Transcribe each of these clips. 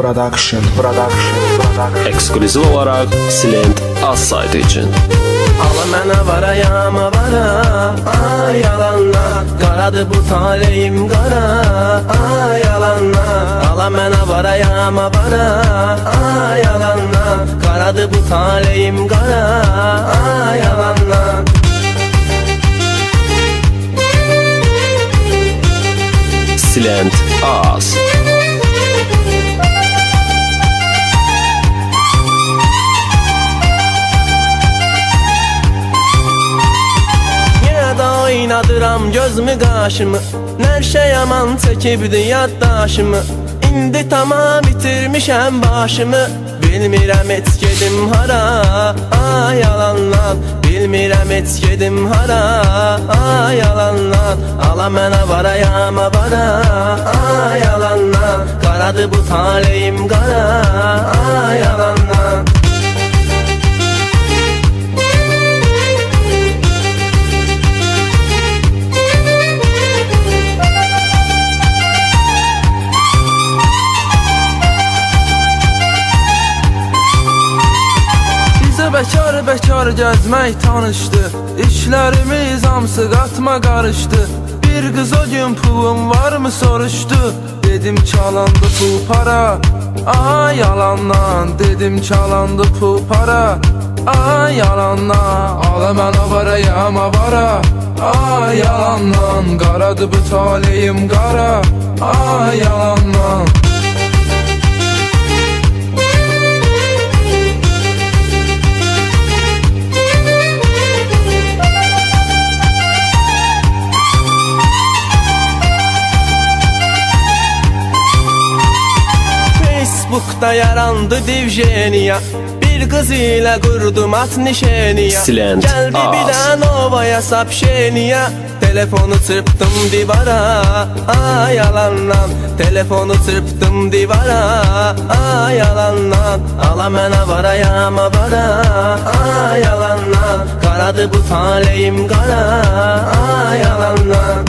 Production Production Production. Eksklüziv olaraq Silent saytı için. Ala mənə varayama vara Ay yalanlar Qaradı bu taleyim qara Ay yalanlar Ala mənə varayama vara Ay yalanlar Qaradı bu taleyim qara oynadıram gözümü qaşımı Hər şey yaman çəkibdi yaddaşımı. İndi tamam itirmişəm başımı. Bilmirəm heç gedim hara Ay yalanlar. Bilmirəm heç gedim hara Ay yalanlar. Ala mənə varayama vara Ay yalanlar. Qaradı bu taleyim qara Ay yalanlar bəkar gəzmək tanışdı İşlərimiz hamısı qatma qarışdı Bir qız o gün pulum varmı soruşdu Dedim çalandı pul para. Ay yalandan. Dedim çalandı pul para. Ay yalandan. Ala mənə varayam avara Ay yalandan. Qaradı bu taleyim qara Ay yalandan Facebook'ta yarandı divjeniya Bir kız ile kurdum at nişeniya Silent Geldi az. bir de Nova'ya sapşeniya Telefonu çırptım divara. Ay yalanlan Telefonu çırptım divara. Ay yalanlan Ala mənə varayama vara. Ay yalanlan Qaradı bu taleyim qara Ay yalanlan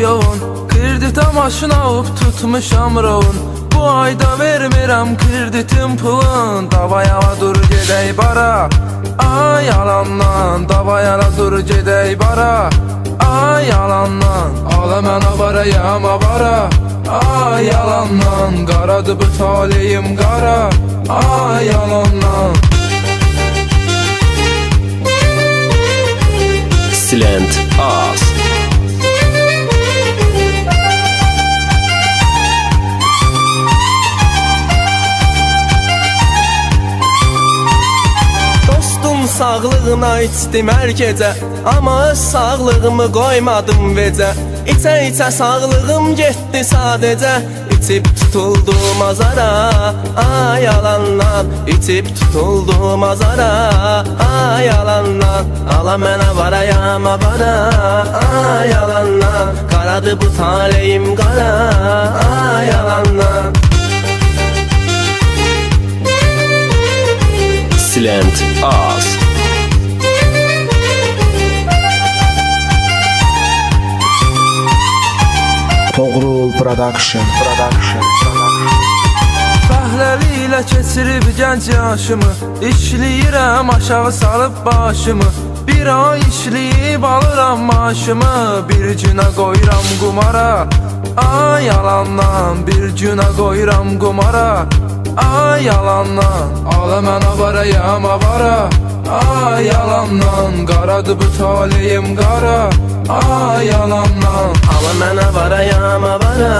yoğun. Kreditə maşın alıb tutmuşam roğun Bu ayda vermirəm kreditin pulun. Davayala dur gedək bara. Ay yalandan Davayala dur gedək bara. Ay yalandan Ala mən avarayam avara Ay yalandan Qaradı bu taleyim qara Ay yalandan sağlığına içdim hər gecə Amma öz sağlığımı qoymadım vecə İçə içə sağlığım getdi sadəcə İçib tutuldum azara Ay yalanlar. İçib tutuldum azara Ay yalanlar. Ala mənə varayama vara Ay yalanlar. Qaradı bu taleyim qara Ay yalanlar Silent az. Toğrul Production. Production. Fəhləli ilə keçirib gənc yaşımı İşləyirəm aşağı salıb başımı. Bir ay işləyib alıram maaşımı Bir günə qoyuram qumara. Ay yalandan Bir günə qoyuram qumara Ay yalandan. Ala mənə varayam avara. Ay yalandan. Qaradı bu taleyim qara Ay yalandan. Ala mənə varayama vara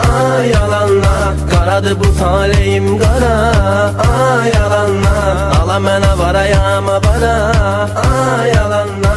Ay yalanlar Qaradı bu taleyim qara Ay yalanlar Ala mənə varayama vara Ay taleyim